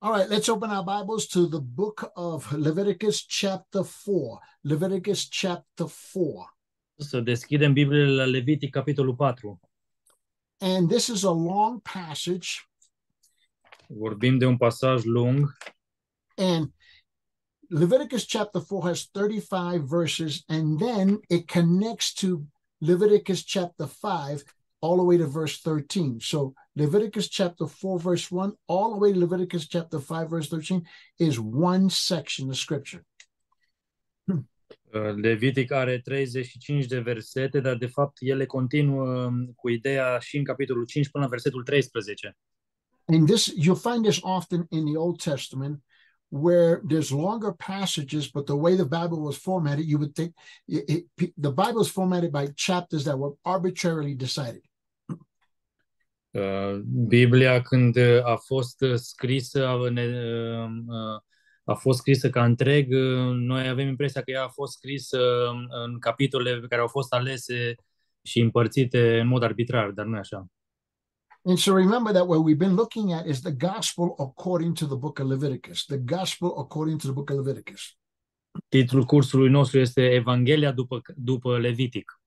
All right, let's open our Bibles to the book of Leviticus, chapter 4. Leviticus, chapter 4. Să deschidem Bibliile la Levitic, capitolul 4. And this is a long passage, Vorbim de un pasaj lung and Leviticus chapter 4 has 35 verses, and then it connects to Leviticus chapter 5 all the way to verse 13. So Leviticus chapter 4, verse 1, all the way to Leviticus chapter 5, verse 13 is one section of scripture. Uh, Levitic are 35 de versete, dar de fapt ele continuă um, cu ideea și în capitolul 5 până la versetul 13. And this you'll find this often in the Old Testament where there's longer passages, but the way the Bible was formatted, you would think it, it, the Bible is formatted by chapters that were arbitrarily decided. Uh, Biblia când uh, a fost uh, scrisă a, ne, uh, uh, a fost scrisă ca întreg, uh, noi avem impresia că ea a fost scrisă um, în capitole care au fost alese și împărțite în mod arbitrar, dar nu e așa. And so remember that what we've been looking at is the gospel according to the book of Leviticus, the gospel according to the book of Leviticus. Titlul cursului nostru este Evanghelia după, după Levitic.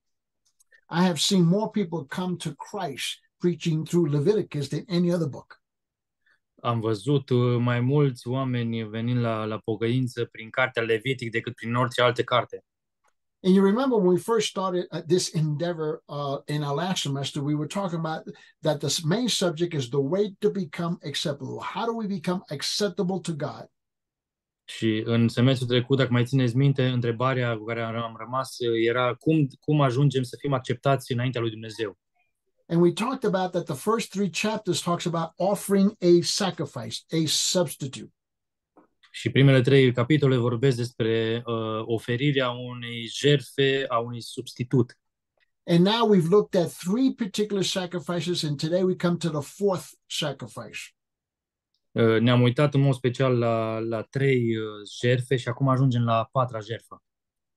I have seen more people come to Christ preaching through Leviticus than any other book. Am văzut uh, mai mulți oameni venind la, la pocăință prin cartea Levitic decât prin orice alte carte. And you remember when we first started uh, this endeavor uh, in our last semester, we were talking about that the main subject is the way to become acceptable. How do we become acceptable to God? Și în semestrul trecut, dacă mai țineți minte, întrebarea cu care am rămas uh, era cum, cum ajungem să fim acceptați înaintea lui Dumnezeu. And we talked about that the first three chapters talks about offering a sacrifice, a substitute. Și primele trei capitole vorbesc despre uh, oferirea unei jerfe, a unui substitut. And now we've looked at three particular sacrifices, and today we come to the fourth sacrifice. Uh, ne-am uitat în mod special la, la trei uh, jerfe și acum ajungem la a patra jerfă.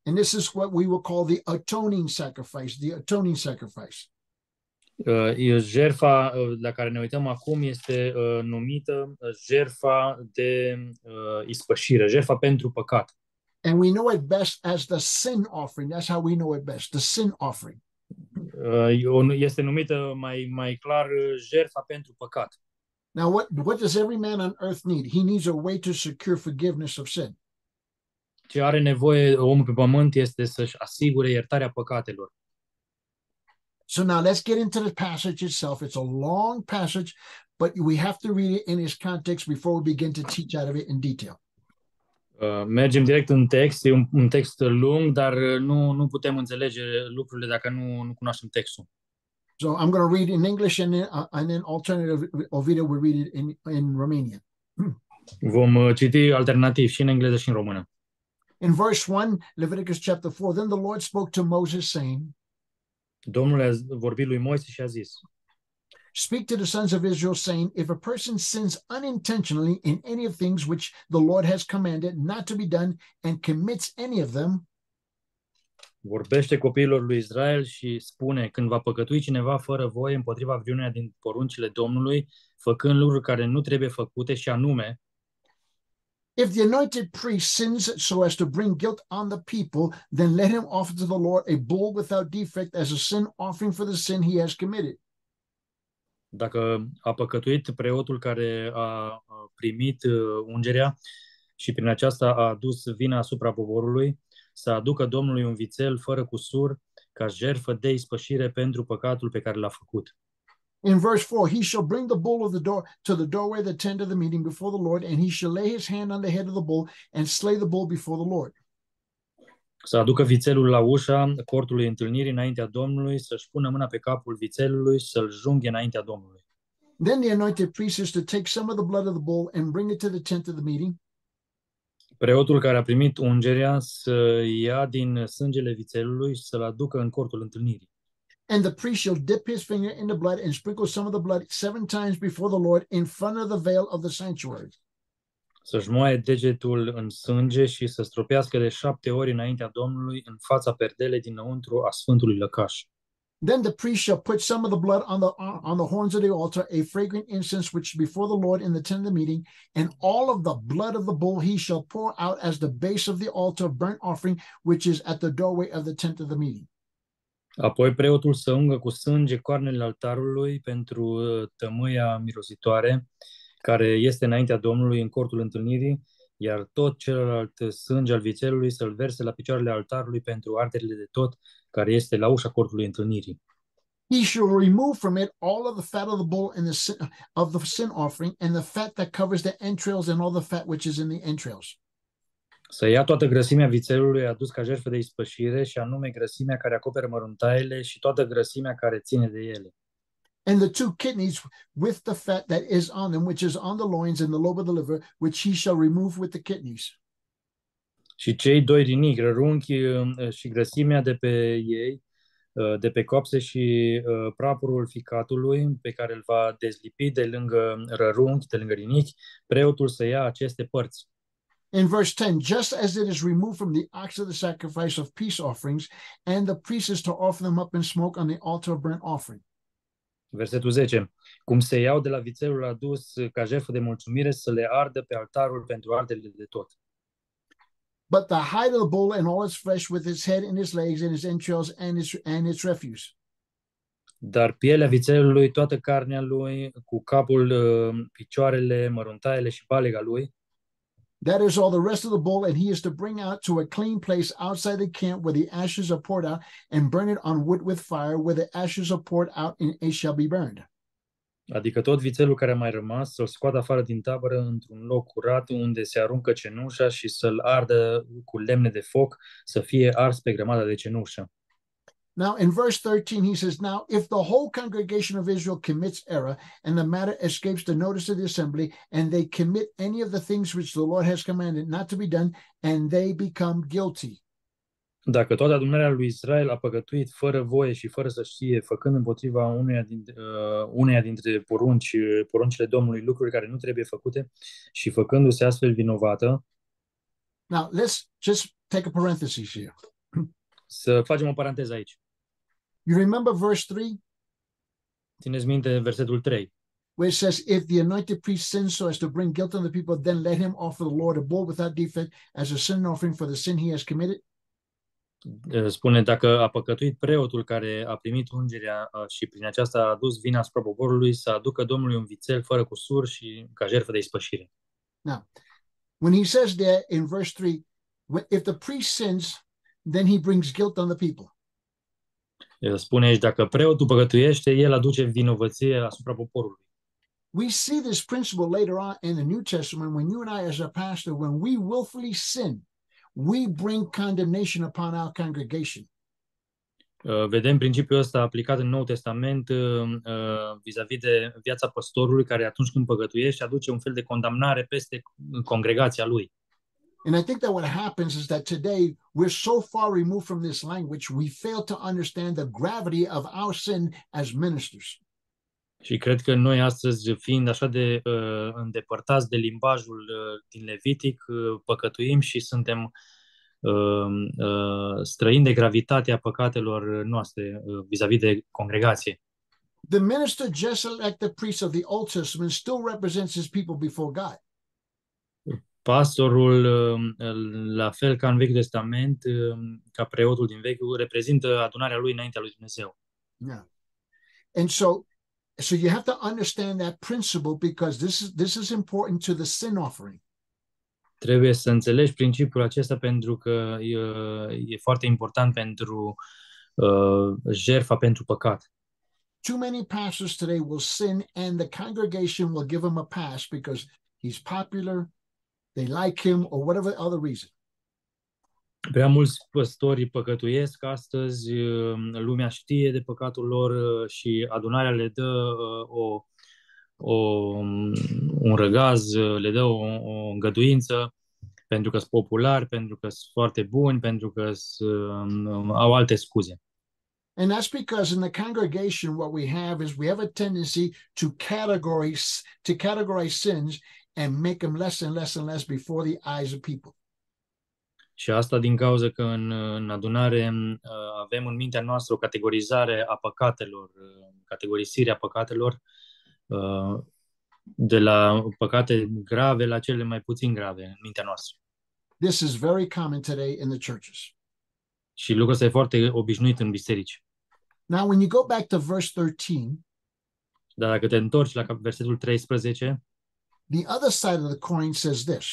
And this is what we will call the atoning sacrifice, the atoning sacrifice. Uh, e jerfa uh, la care ne uităm acum este uh, numită uh, jerfa de uh, ispășire, jerfa pentru păcat. And we know it best as the sin offering. That's how we know it best, the sin offering. Uh, e o- este numită mai, mai clar uh, jerfa pentru păcat. Now, what, what does every man on earth need? He needs a way to secure forgiveness of sin. Ce are nevoie omul pe pământ este să-și asigure iertarea păcatelor. So now let's get into the passage itself. It's a long passage, but we have to read it in its context before we begin to teach out of it in detail. Uh, mergem direct în text, e un, un text lung, dar uh, nu, nu putem înțelege lucrurile dacă nu, nu cunoaștem textul. So I'm going to read in English and then, uh, and then alternative Ovidio will read it in, in Romanian. Vom uh, citi alternativ și în engleză și în română. In verse 1, Leviticus chapter 4, then the Lord spoke to Moses, saying, Domnul a vorbit lui Moise și a zis, Speak to the sons of Israel, saying, If a person sins unintentionally in any of things which the Lord has commanded not to be done and commits any of them, vorbește copiilor lui Israel și spune, când va păcătui cineva fără voie împotriva vreunea din poruncile Domnului, făcând lucruri care nu trebuie făcute și anume, if the anointed priest sins so as to bring guilt on the people, then let him offer to the Lord a bull without defect as a sin offering for the sin he has committed. dacă a păcătuit preotul care a a primit uh, ungerea și prin aceasta a adus vina asupra poporului, să aducă Domnului un vițel fără cusur ca jertfă de ispășire pentru păcatul pe care l-a făcut. In verse 4, he shall bring the bull of the door to the doorway of the tent of the meeting before the Lord, and he shall lay his hand on the head of the bull and slay the bull before the Lord. Să aducă vițelul la ușa cortului întâlnirii înaintea Domnului, să-și pună mâna pe capul vițelului să-l junghe înaintea Domnului. Then the anointed priest is to take some of the blood of the bull and bring it to the tent of the meeting. Preotul care a primit ungerea să ia din sângele vițelului și să-l aducă în cortul întâlnirii. And the priest shall dip his finger in the blood and sprinkle some of the blood seven times before the Lord in front of the veil of the sanctuary. să-și moaie degetul în sânge și să stropească de șapte ori înaintea Domnului în fața perdelei dinăuntru a Sfântului Lăcaș. Then the priest shall put some of the blood on the on the horns of the altar, a fragrant incense which is before the Lord in the tent of the meeting, and all of the blood of the bull he shall pour out as the base of the altar burnt offering, which is at the doorway of the tent of the meeting. Apoi preotul să ungă cu sânge coarnele altarului pentru uh, tămâia mirositoare, care este înaintea Domnului în cortul întâlnirii, iar tot celălalt sânge al vițelului să-l verse la picioarele altarului pentru arderile de tot, care este la ușa cortului întâlnirii. He shall remove from it all of the fat of the bull and the sin, of the sin offering, and the fat that covers the entrails, and all the fat which is in the entrails. Să ia toată grăsimea vițelului adus ca jertfă de ispășire, și anume grăsimea care acoperă măruntaiele și toată grăsimea care ține de ele. And the two kidneys with the fat that is on them, which is on the loins and the lobe of the liver, which he shall remove with the kidneys. Și cei doi rinichi, rărunchi uh, și grăsimea de pe ei, uh, de pe copse și uh, prapurul ficatului pe care îl va dezlipi de lângă rărunchi, de lângă rinichi, preotul să ia aceste părți. In verse 10, just as it is removed from the ox of the sacrifice of peace offerings, and the priest is to offer them up in smoke on the altar of burnt offering. Versetul 10. Cum se iau de la vițelul adus ca jertfă de mulțumire să le ardă pe altarul pentru ardele de tot. But the hide of the bull and all its flesh with its head and its legs and its entrails and its, and its refuse. Dar pielea vițelului, toată carnea lui, cu capul, uh, picioarele, măruntaiele și balega lui, That is all the rest of the bull, and he is to bring out to a clean place outside the camp where the ashes are poured out, and burn it on wood with fire, where the ashes are poured out, and it shall be burned. adică tot vițelul care a mai rămas, să-l scoată afară din tabără într-un loc curat unde se aruncă cenușa și să-l ardă cu lemne de foc, să fie ars pe grămada de cenușă. Now, in verse 13, he says, Now, if the whole congregation of Israel commits error, and the matter escapes the notice of the assembly, and they commit any of the things which the Lord has commanded not to be done, and they become guilty. Dacă toată adunarea lui Israel a păcătuit fără voie și fără să știe, făcând împotriva uneia, din, uh, uneia dintre porunci, poruncile Domnului lucruri care nu trebuie făcute și făcându-se astfel vinovată, Now, let's just take a parenthesis here. să facem o paranteză aici. You remember verse 3, Țineți minte versetul 3. where it says, If the anointed priest sins so as to bring guilt on the people, then let him offer the Lord a bull without defect as a sin offering for the sin he has committed. Uh, Spune, dacă a păcătuit preotul care a primit ungerea și prin aceasta a adus vina asupra poporului, să aducă Domnului un vițel fără cusur și ca jertfă de ispășire. Now, when he says there in verse 3, if the priest sins, then he brings guilt on the people. Uh, Spune aici, dacă preotul păcătuiește, el aduce vinovăție asupra poporului. We see this principle later on in the New Testament when you and I, as a pastor, when we willfully sin, we bring condemnation upon our congregation. Uh, Vedem principiul ăsta aplicat în Noul Testament uh, uh, vis-a-vis de viața păstorului, care atunci când păcătuiește aduce un fel de condamnare peste congregația lui. And I think that what happens is that today we're so far removed from this language, we fail to understand the gravity of our sin as ministers. Și cred că noi astăzi, fiind așa de uh, îndepărtați de limbajul uh, din Levitic, uh, păcătuim și suntem uh, uh, străini de gravitatea păcatelor noastre uh, vis-a-vis de congregație. The minister, just like the priest of the Old Testament, still represents his people before God. Pastorul, uh, la fel ca în Vechiul Testament, uh, ca preotul din Vechiul, reprezintă adunarea lui înaintea lui Dumnezeu. Yeah. And so so you have to understand that principle because this is this is important to the sin offering. Trebuie să înțelegi principiul acesta pentru că e, e foarte important pentru uh, jertfa pentru păcat. Too many pastors today will sin and the congregation will give him a pass because he's popular, they like him, or whatever other reason. Prea mulți păstori păcătuiesc astăzi, uh, lumea știe de păcatul lor uh, și adunarea le dă uh, o, o, un răgaz, uh, le dă o, o îngăduință pentru că sunt populari, pentru că sunt foarte buni, pentru că sunt, um, au alte scuze. And that's because in the congregation, what we have is we have a tendency to categorize to categorize sins and make them less and less and less before the eyes of people. Și asta din cauza că în, în adunare uh, avem în mintea noastră o categorizare a păcatelor, uh, categorisirea păcatelor uh, de la păcate grave la cele mai puțin grave în mintea noastră. This is very common today in the churches. Și lucrul ăsta e foarte obișnuit în biserici. Now, when you go back to verse 13, Dar dacă te întorci la cap- versetul 13, the other side of the coin says this.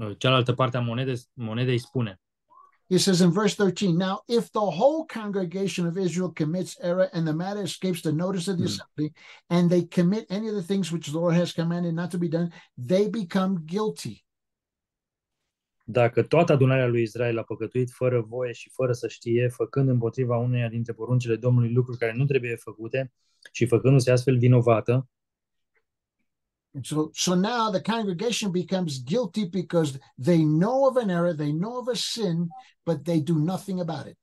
uh, cealaltă parte a monedei, monedei spune It says in verse 13, Now, if the whole congregation of Israel commits error and the matter escapes the notice of the Hmm. assembly, and they commit any of the things which the Lord has commanded not to be done, they become guilty. Dacă toată adunarea lui Israel a păcătuit fără voie și fără să știe, făcând împotriva uneia dintre poruncile Domnului lucruri care nu trebuie făcute și făcându-se astfel vinovată, And so, so now the congregation becomes guilty because they know of an error, they know of a sin, but they do nothing about it.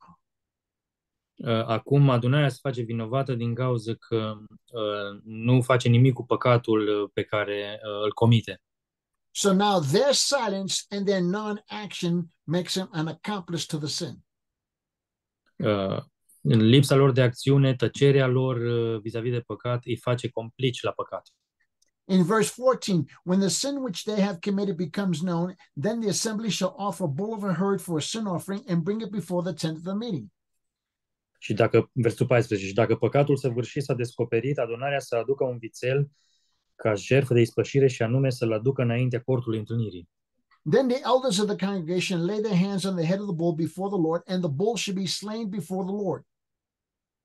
uh, acum adunarea se face vinovată din cauza că uh, nu face nimic cu păcatul uh, pe care uh, îl comite. So now their silence and their non action makes them an accomplice to the sin. Uh, în lipsa lor de acțiune, tăcerea lor uh, vis-a-vis de păcat îi face complici la păcat. In verse 14, when the sin which they have committed becomes known, then the assembly shall offer a bull of a herd for a sin offering and bring it before the tent of the meeting. Și dacă, versetul 14, și dacă păcatul săvârșit s-a descoperit, adunarea să aducă un vițel ca jertfă de ispășire și anume să-l aducă înaintea cortului întâlnirii. Then the elders of the congregation lay their hands on the head of the bull before the Lord, and the bull should be slain before the Lord.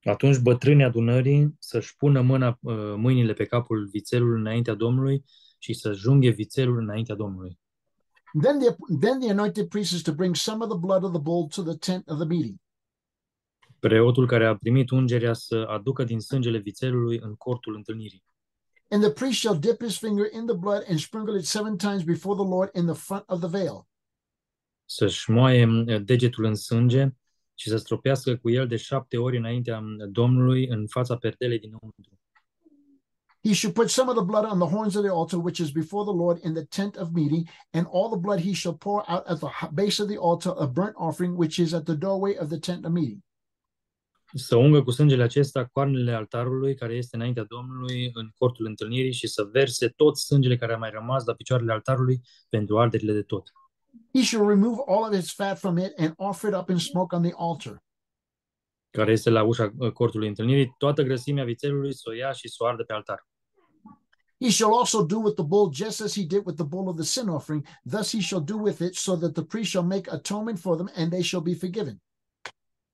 Atunci bătrânii adunării să-și pună mâna, uh, mâinile pe capul vițelului înaintea Domnului și să junghe vițelul înaintea Domnului. Then the then the anointed priest is to bring some of the blood of the bull to the tent of the meeting. Preotul care a primit ungerea să aducă din sângele vițelului în cortul întâlnirii. And the priest shall dip his finger in the blood and sprinkle it seven times before the Lord in the front of the veil. Să-și moaie uh, degetul în sânge și să stropească cu el de șapte ori înaintea Domnului în fața perdelei dinăuntru. He should put some of the blood on the horns of the altar, which is before the Lord in the tent of meeting, and all the blood he shall pour out at the h- base of the altar of burnt offering, which is at the doorway of the tent of meeting. Să ungă cu sângele acesta coarnele altarului care este înaintea Domnului în cortul întâlnirii și să verse tot sângele care a mai rămas la picioarele altarului pentru arderile de tot. He shall remove all of its fat from it and offer it up in smoke on the altar. care este la ușa uh, cortului întâlnirii, toată grăsimea vițelului să o ia și să o ardă pe altar. He shall also do with the bull just as he did with the bull of the sin offering. Thus he shall do with it, so that the priest shall make atonement for them, and they shall be forgiven.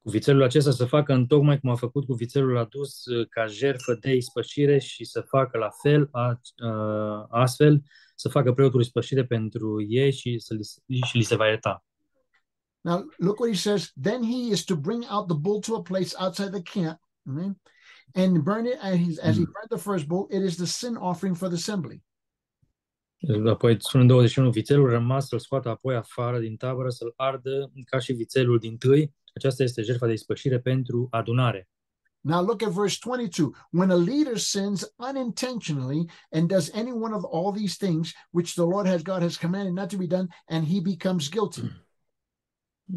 Cu vițelul acesta să facă în tocmai cum a făcut cu vițelul adus uh, ca jertfă de ispășire și să facă la fel, a, uh, astfel, să facă preotul ispășire pentru ei și, să li, și li se va ierta. Now, look what he says. Then he is to bring out the bull to a place outside the camp amen, and burn it as, he- as he Mm. burned the first bull. It is the sin offering for the assembly. Apoi spune în 21, vițelul rămas să-l scoată apoi afară din tabără, să-l ardă ca și vițelul din tâi. Aceasta este jertfa de ispășire pentru adunare. Now, look at verse 22. When a leader sins unintentionally and does any one of all these things which the Lord has God has commanded not to be done, and he becomes guilty.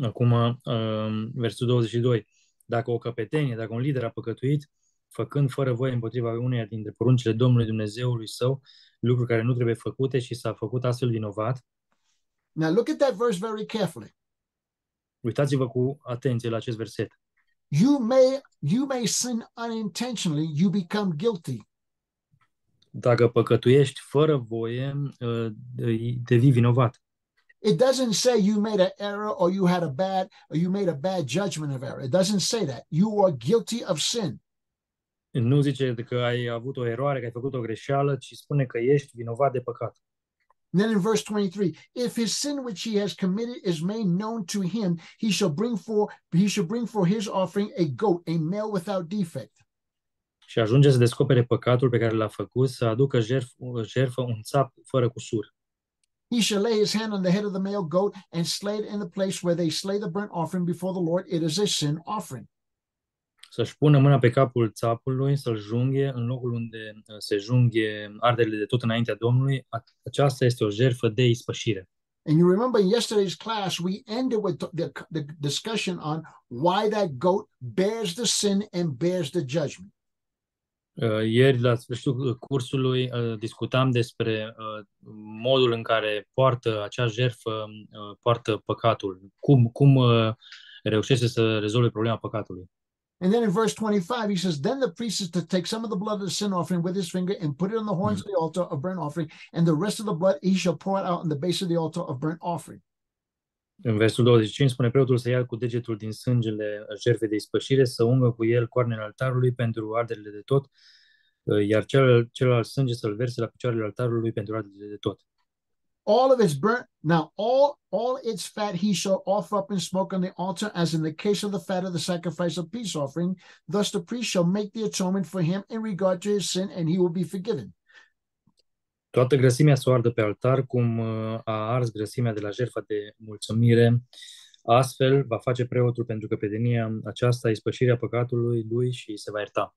Acum, um, versul 22. Dacă o căpetenie, dacă un lider a păcătuit, făcând fără voie împotriva uneia dintre poruncile Domnului Dumnezeului său, lucruri care nu trebuie făcute și s-a făcut astfel vinovat, Now, look at that verse very carefully. uitați-vă cu atenție la acest verset. You may you may sin unintentionally, you become guilty. Dacă păcătuiești fără voie, uh, îi devii vinovat. It doesn't say you made an error or you had a bad or you made a bad judgment of error. It doesn't say that. You are guilty of sin. Nu zice că ai avut o eroare, că ai făcut o greșeală, ci spune că ești vinovat de păcat. And then in verse 23, if his sin which he has committed is made known to him, he shall bring for he shall bring for his offering a goat, a male without defect. Și ajunge să descopere păcatul pe care l-a făcut, să aducă jerf, jerfă un țap fără cusur. He shall lay his hand on the head of the male goat and slay it in the place where they slay the burnt offering before the Lord. It is a sin offering. Să-și pună mâna pe capul țapului, să-l junghe în locul unde uh, se junghe arderile de tot înaintea Domnului. A- Aceasta este o jertfă de ispășire. And you remember in yesterday's class, we ended with the, the discussion on why that goat bears the sin and bears the judgment. Uh, Ieri, la sfârșitul cursului, uh, discutam despre uh, modul în care poartă acea jertfă, uh, poartă păcatul, cum, cum uh, reușește să rezolve problema păcatului. And then in verse 25, he says, Then the priest is to take some of the blood of the sin offering with his finger and put it on the horns of the altar of burnt offering, and the rest of the blood he shall pour it out on the base of the altar of burnt offering. În versul 25 spune preotul să ia cu degetul din sângele jertfei de ispășire, să ungă cu el coarnele altarului pentru arderile de tot, iar cel, celălalt sânge să-l verse la picioarele altarului pentru arderile de tot. All of its burnt now all all its fat he shall offer up in smoke on the altar as in the case of the fat of the sacrifice of peace offering thus the priest shall make the atonement for him in regard to his sin and he will be forgiven Toată grăsimea să o ardă pe altar, cum uh, a ars grăsimea de la jertfa de mulțumire. Astfel va face preotul pentru căpetenia aceasta ispășirea păcatului lui și se va ierta.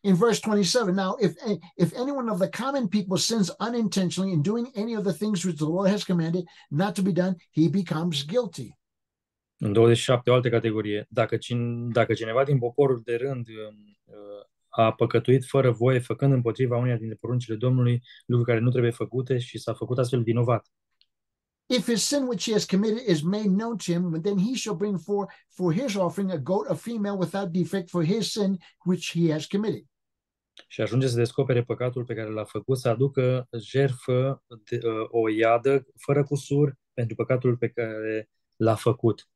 In verse 27 now if if anyone of the common people sins unintentionally in doing any of the things which the lord has commanded not to be done he becomes guilty În 27, o altă categorie. Dacă, cin, dacă cineva din poporul de rând uh, a păcătuit fără voie, făcând împotriva uneia dintre poruncile Domnului, lucruri care nu trebuie făcute și s-a făcut astfel vinovat. if his sin which he has committed is made known to him then he shall bring for for his offering a goat a female without defect for his sin which he has committed și ajunge să descopere păcatul pe care l-a făcut, să aducă jertfă de, uh, o iadă fără cusur pentru păcatul pe care l-a făcut.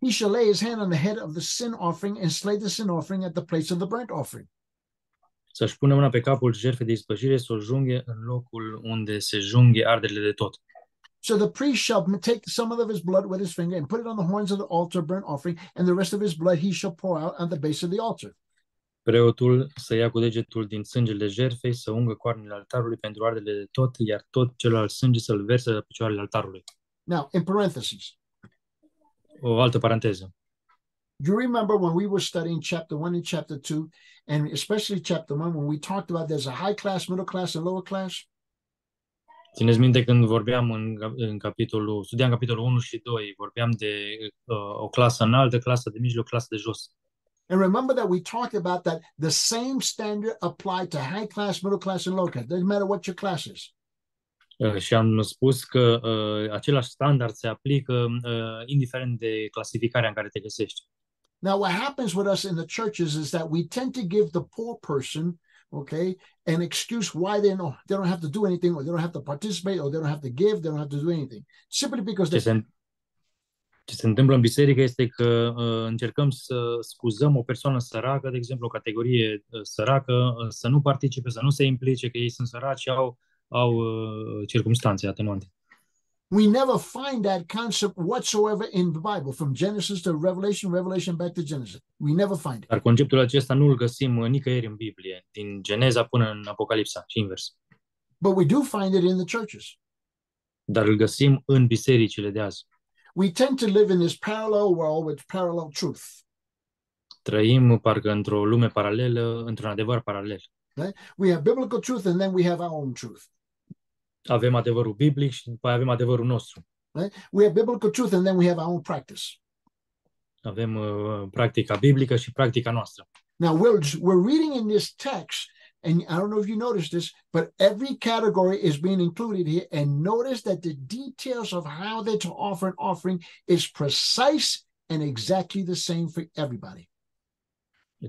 he shall lay his hand on the head of the sin offering and slay the sin offering at the place of the burnt offering Să-și pună mâna pe capul jertfei de ispășire, să o junghe în locul unde se junghe arderile de tot. So the priest shall take some of his blood with his finger and put it on the horns of the altar burnt offering, and the rest of his blood he shall pour out on the base of the altar. Preotul să ia cu degetul din sângele jertfei, să ungă coarnele altarului pentru ardele de tot, iar tot celălalt sânge să-l verse la picioarele altarului. Now, in parentheses, O altă paranteză. do you remember when we were studying chapter one and chapter two, and especially chapter one, when we talked about there's a high class, middle class, and lower class? Țineți minte când vorbeam în, în capitolul, studiam capitolul 1 și 2, vorbeam de uh, o clasă înaltă, clasă de mijloc, clasă de jos. And remember that we talked about that the same standard applied to high class, middle class, and low class. Doesn't matter what your class is. Uh, și am spus că uh, același standard se aplică uh, indiferent de clasificarea în care te găsești. Now, what happens with us in the churches is that we tend to give the poor person, okay, an excuse why they know they don't have to do anything, or they don't have to participate, or they don't have to give, they don't have to do anything, simply because they ce se întâmplă în biserică este că uh, încercăm să scuzăm o persoană săracă, de exemplu, o categorie uh, săracă, uh, să nu participe, să nu se implice, că ei sunt săraci și au, au uh, circumstanțe atenuante. we never find that concept whatsoever in the Bible, from Genesis to Revelation, Revelation back to Genesis. We never find it. Dar conceptul acesta nu îl găsim uh, nicăieri în Biblie, din Geneza până în Apocalipsa și invers. But we do find it in the churches. Dar îl găsim în bisericile de azi. We tend to live in this parallel world with parallel truth. Trăim parcă într-o lume paralelă, într-un adevăr paralel. We have biblical truth and then we have our own truth. Avem adevărul biblic și după avem adevărul nostru. We have biblical truth and then we have our own practice. Avem uh, practica biblică și practica noastră. Now we're we're reading in this text, and I don't know if you noticed this, but every category is being included here. And notice that the details of how they're to offer an offering is precise and exactly the same for everybody.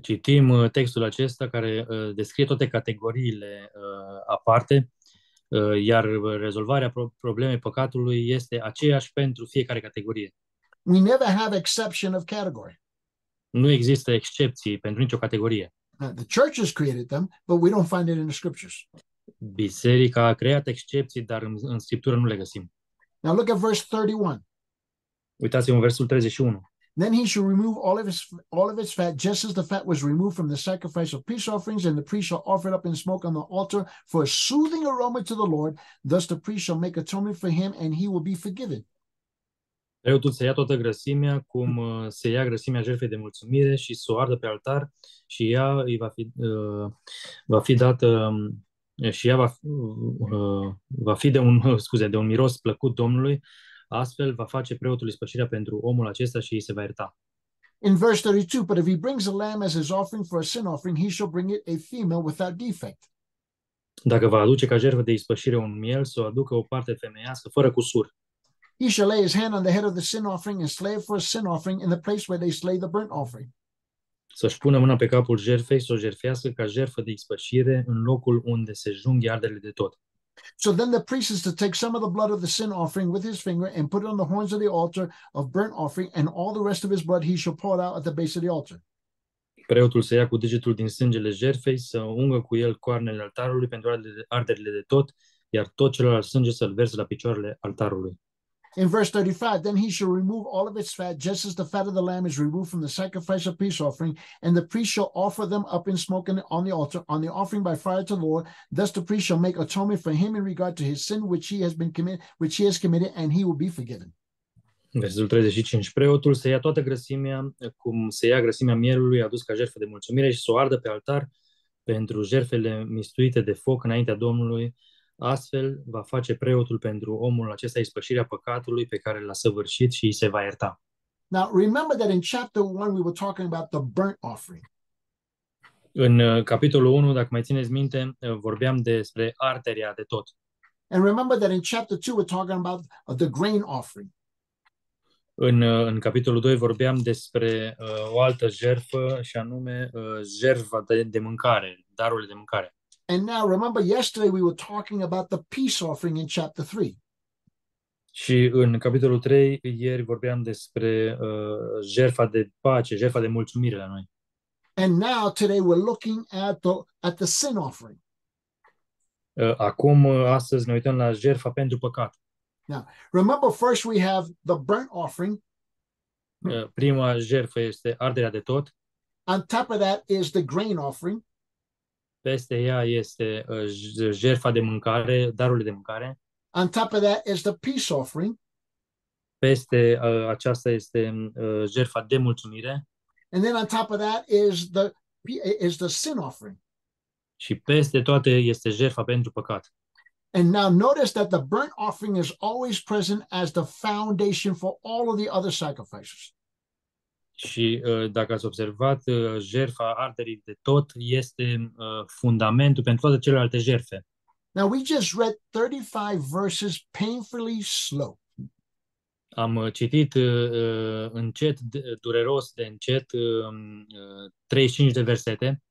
Citim uh, textul acesta care uh, descrie toate categoriile uh, aparte, uh, iar rezolvarea pro- problemei păcatului este aceeași pentru fiecare categorie. We never have exception of category. Nu există excepții pentru nicio categorie. The churches created them, but we don't find it in the scriptures. Biserica a creat excepții, dar în, în Scriptură nu le găsim. Now look at verse 31. Uitați-vă în versul 31. Then he shall remove all of its all of its fat, just as the fat was removed from the sacrifice of peace offerings, and the priest shall offer it up in smoke on the altar for a soothing aroma to the Lord. Thus the priest shall make atonement for him, and he will be forgiven. Preotul să ia toată grăsimea, cum uh, se ia grăsimea jertfei de mulțumire și să o ardă pe altar și ea îi va fi, uh, va fi dată um, și ea va, fi- uh, va fi de un, scuze, de un miros plăcut Domnului, astfel va face preotul ispășirea pentru omul acesta și îi se va ierta. In verse 32, but if he brings a lamb as his offering for a sin offering, he shall bring it a female without defect. Dacă va aduce ca jertfă de ispășire un miel, să o aducă o parte femeiască, fără cusur. He shall lay his hand on the head of the sin offering and slay it for a sin offering in the place where they slay the burnt offering. Să-și pună mâna pe capul jertfei, să o jertfească ca jertfă de ispășire în locul unde se junghie arderile de tot. So then the priest is to take some of the blood of the sin offering with his finger and put it on the horns of the altar of burnt offering, and all the rest of his blood he shall pour it out at the base of the altar. Preotul să ia cu degetul din sângele jertfei, să ungă cu el coarnele altarului pentru arderile- arderile de tot, iar tot celălalt sânge să-l verse la picioarele altarului. In verse 35, then he shall remove all of its fat, just as the fat of the lamb is removed from the sacrifice of peace offering, and the priest shall offer them up in smoke on the altar, on the offering by fire to the Lord. Thus the priest shall make atonement for him in regard to his sin which he has been committed, which he has committed, and he will be forgiven. Versetul 35. Preotul să ia toată grăsimea, cum se ia grăsimea mielului adus ca jertfă de mulțumire și să o ardă pe altar pentru jertfele mistuite de foc înaintea Domnului. Astfel va face preotul pentru omul acesta ispășirea păcatului pe care l-a săvârșit și îi se va ierta. Now remember that in chapter one we were talking about the burnt offering. În uh, capitolul 1, dacă mai țineți minte, uh, vorbeam despre arteria de tot. And remember that in chapter two we're talking about uh, the grain offering. În, uh, în capitolul 2 vorbeam despre uh, o altă jertfă și anume uh, jertfa de, de mâncare, darurile de mâncare. And now remember yesterday we were talking about the peace offering in chapter three. Și în capitolul 3, ieri vorbeam despre uh, jertfa de pace, jertfa de mulțumire la noi. And now today we're looking at the at the sin offering. Uh, acum, uh, astăzi, ne uităm la jertfa pentru păcat. Remember, first we have the burnt offering. Uh, prima jertfă este arderea de tot, On top of that is the grain offering. Peste ea este uh, j- jertfa de mâncare, darurile de mâncare, On top of that is the peace offering. peste uh, aceasta este uh, jertfa de mulțumire And then on top of that is the is the sin offering. și peste toate este jertfa pentru păcat. And now notice that the burnt offering is always present as the foundation for all of the other sacrifices. Și uh, dacă ați observat, uh, jertfa arderii de tot este uh, fundamentul pentru toate celelalte jertfe. Now we just read 35 verses painfully slow. Am uh, citit uh, uh, încet, de- dureros de încet, um, uh, 35 de versete,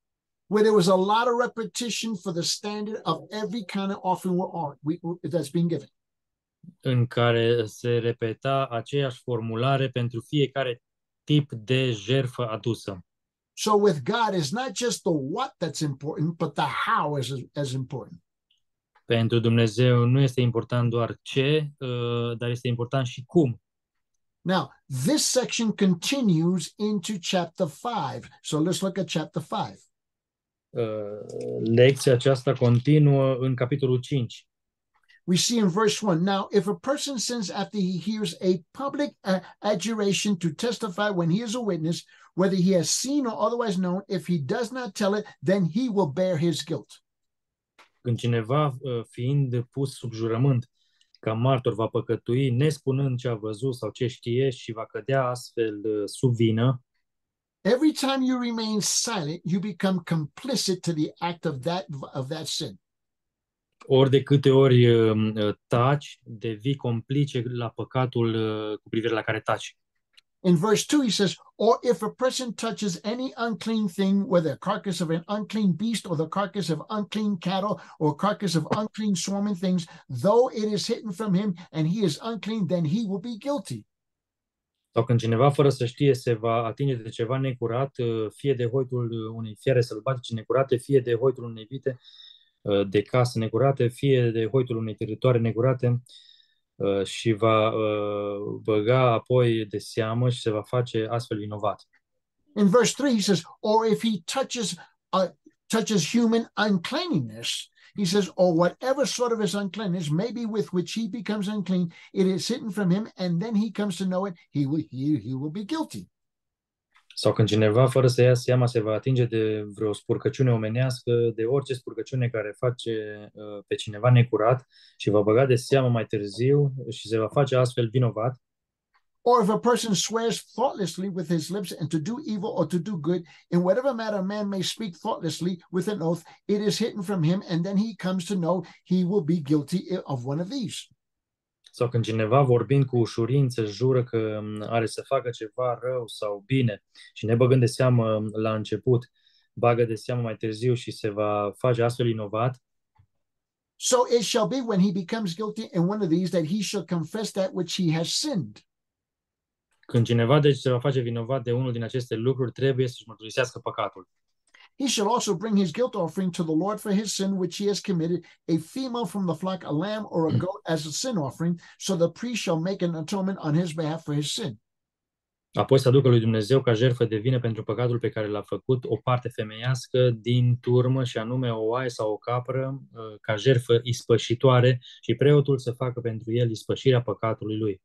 where there was a lot of repetition for the standard of every kind of offering we're on, we, that's being given. în care se repeta aceeași formulare pentru fiecare tip de jertfă adusă. So with God, it's not just the what that's important, but the how is as important. Pentru Dumnezeu nu este important doar ce, uh, dar este important și cum. Now, this section continues into chapter 5. So let's look at chapter 5. Uh, Lecția aceasta continuă în capitolul 5. We see in verse 1 Now, if a person sins after he hears a public uh, adjuration to testify when he is a witness, whether he has seen or otherwise known, if he does not tell it, then he will bear his guilt. Când cineva, uh, fiind pus sub jurământ ca martor, va păcătui, nespunând ce a văzut sau ce știe și va cădea astfel uh, sub vină, Every time you remain silent, you become complicit to the act of that of that sin. Ori de câte ori uh, uh, taci, devii complice la păcatul uh, cu privire la care taci. In verse 2, he says, Or if a person touches any unclean thing, whether a carcass of an unclean beast, or the carcass of unclean cattle, or carcass of unclean swarming things, though it is hidden from him and he is unclean, then he will be guilty. Sau când cineva fără să știe se va atinge de ceva necurat, uh, fie de hoitul unei fiare sălbatice necurate, fie de hoitul unei vite uh, de casă necurate, fie de hoitul unei teritoare necurate uh, și va uh, băga apoi de seamă și se va face astfel vinovat. In verse 3, he says, Or if he touches uh, touches human uncleanness, he says, or whatever sort of his uncleanness, maybe with which he becomes unclean, it is hidden from him, and then he comes to know it, he will he, he will be guilty. Sau când cineva, fără să ia seama, se va atinge de vreo spurcăciune omenească, de orice spurcăciune care face uh, pe cineva necurat și va băga de seamă mai târziu și se va face astfel vinovat, Or if a person swears thoughtlessly with his lips and to do evil or to do good, in whatever matter a man may speak thoughtlessly with an oath, it is hidden from him, and then he comes to know he will be guilty of one of these. Sau când cineva vorbind cu ușurință jură că mm, are să facă ceva rău sau bine și ne băgând de seamă la început, bagă de seamă mai târziu și se va face astfel inovat, So it shall be when he becomes guilty in one of these that he shall confess that which he has sinned. când cineva deci se va face vinovat de unul din aceste lucruri, trebuie să-și mărturisească păcatul. He shall also bring his guilt offering to the Lord for his sin which he has committed, a female from the flock, a lamb or a goat as a sin offering, so the priest shall make an atonement on his behalf for his sin. Apoi să aducă lui Dumnezeu ca jertfă de vină pentru păcatul pe care l-a făcut o parte femeiască din turmă și anume o oaie sau o capră uh, ca jertfă ispășitoare și preotul să facă pentru el ispășirea păcatului lui.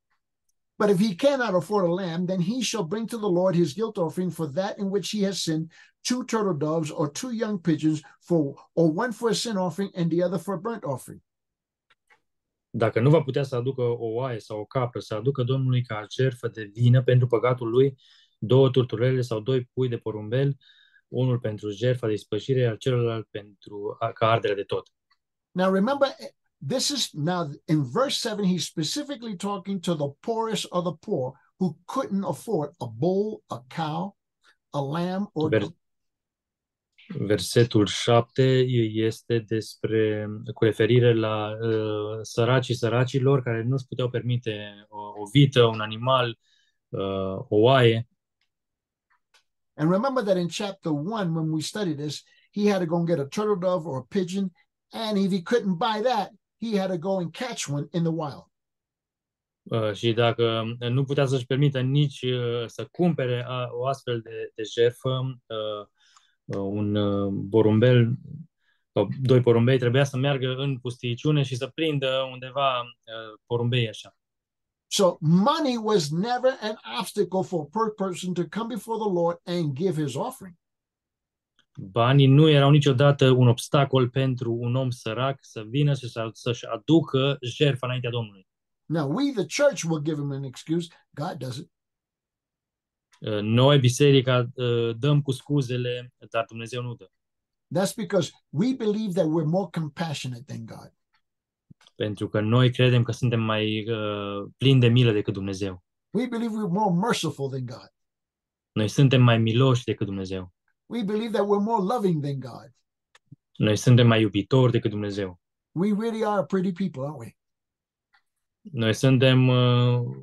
But if he cannot afford a lamb, then he shall bring to the Lord his guilt offering for that in which he has sinned, two turtle doves or two young pigeons, for or one for a sin offering and the other for a burnt offering. Dacă nu va putea să aducă o oaie sau o capră, să aducă Domnului ca jertfă de vină pentru păcatul lui, două turturele sau doi pui de porumbel, unul pentru jertfa de ispășire, iar celălalt pentru ca ardere de tot. Now remember, this is now in verse 7, he's specifically talking to the poorest of the poor who couldn't afford a bull, a cow, a lamb, or a Ver- goat. Versetul 7 este despre, cu referire la uh, săracii săracilor care nu își puteau permite o, o vită, un animal, uh, o oaie. And remember that in chapter one, when we studied this, he had to go and get a turtle dove or a pigeon. And if he couldn't buy that, he had to go and catch one in the wild. Uh, și dacă nu putea să-și permită nici uh, să cumpere o astfel de, de jertfă, uh, un porumbel sau doi porumbei, trebuia să meargă în pustiiciune și să prindă undeva porumbei așa. So money was never an obstacle for a per person to come before the Lord and give his offering. Banii nu erau niciodată un obstacol pentru un om sărac să vină și să, să-și aducă jertfa înaintea Domnului. Now we, the church, will give him an excuse. God doesn't. Uh, Noi, biserica, uh, dăm cu scuzele, dar Dumnezeu nu dă. That's because we believe that we're more compassionate than God. Pentru că noi credem că suntem mai uh, plini de milă decât Dumnezeu. We believe we're more merciful than God. Noi suntem mai miloși decât Dumnezeu. We believe that we're more loving than God. Noi suntem mai iubitori decât Dumnezeu. We really are pretty people, aren't we? Noi suntem uh,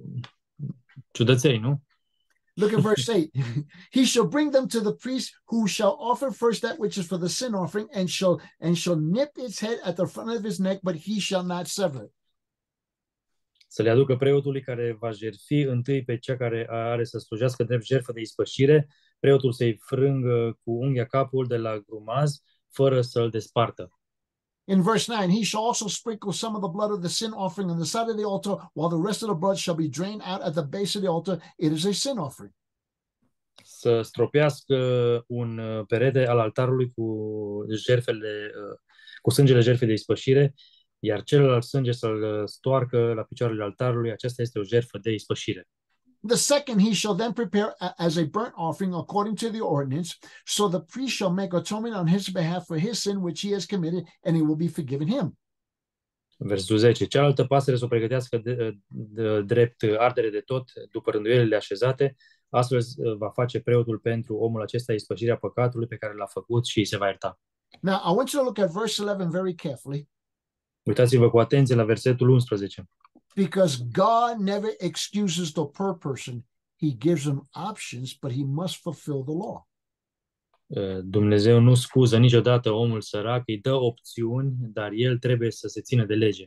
ciudăței, nu? Look at verse 8. he shall bring them to the priest who shall offer first that which is for the sin offering and shall and shall nip its head at the front of his neck, but he shall not sever it. Să le aducă preotului care va jertfi întâi pe cea care are să slujească drept jertfă de ispășire, preotul să-i frângă cu unghia capul de la grumaz, fără să-l despartă. In verse 9, he shall also sprinkle some of the blood of the sin offering on the side of the altar, while the rest of the blood shall be drained out at the base of the altar. It is a sin offering. Să stropească un uh, perete al altarului cu jertfele, uh, cu sângele jertfei de ispășire, iar celălalt sânge să-l uh, stoarcă la picioarele altarului. Aceasta este o jertfă de ispășire. The second he shall then prepare a- as a burnt offering according to the ordinance. So the priest shall make atonement on his behalf for his sin which he has committed, and it will be forgiven him. Versetul 10. Cealaltă pasăre să o pregătească de, de, drept ardere de tot, după rânduielile așezate, astfel uh, va face preotul pentru omul acesta ispășirea păcatului pe care l-a făcut și îi se va ierta. Now, I want you to look at verse 11 very carefully Uitați-vă cu atenție la versetul 11. Because God never excuses the poor person. He gives him options, but he must fulfill the law. Uh, Dumnezeu nu scuză niciodată omul sărac, îi dă opțiuni, dar el trebuie să se țină de lege.